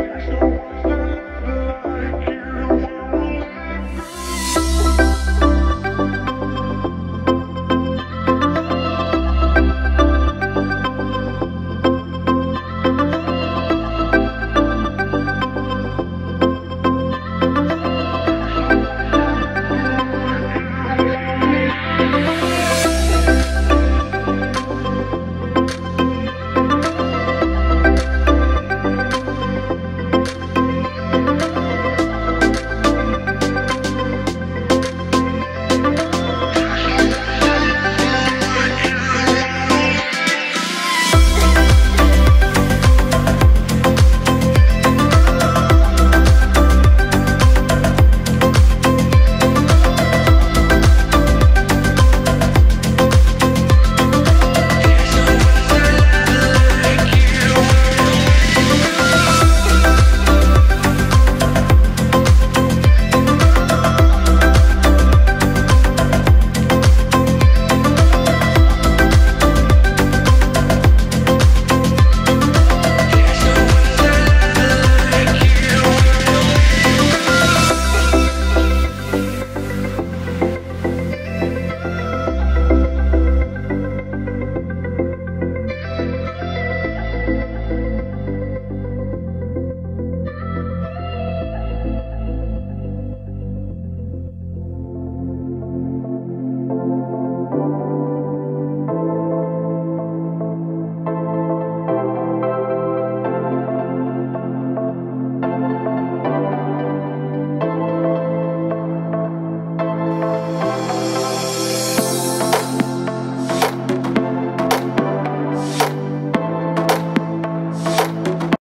I Thank you.